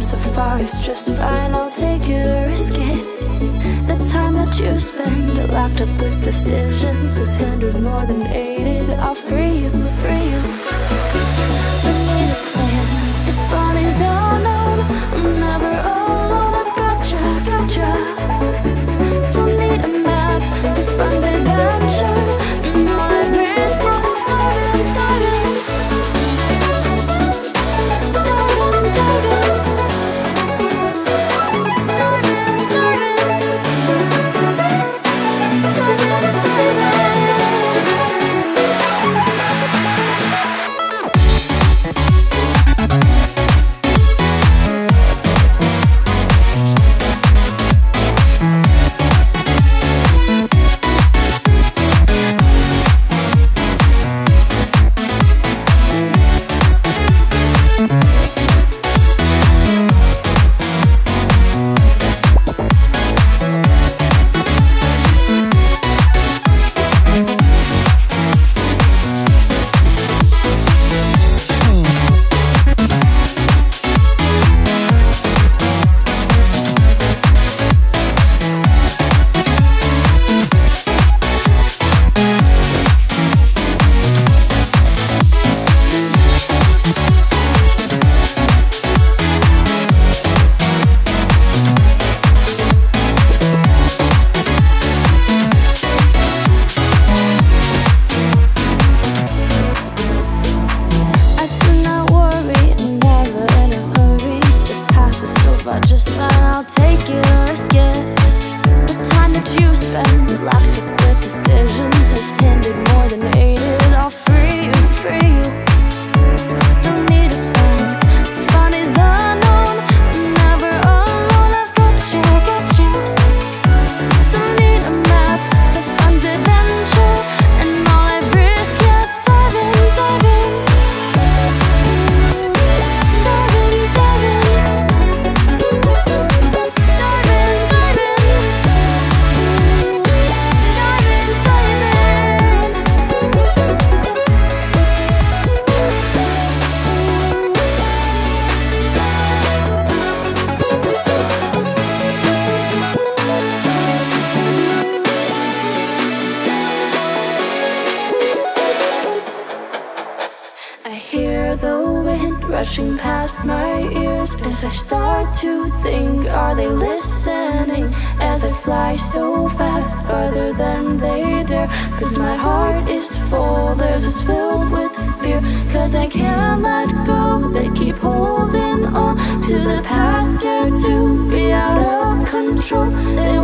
far is just fine. I'll take it or risk it. The time that you spend locked up with decisions is hindered more than aided. I'll free you, free you. Rushing past my ears as I start to think, are they listening? As I fly so fast, farther than they dare. Cause my heart is full, theirs is filled with fear. Cause I can't let go, they keep holding on to the past, dare to be out of control. They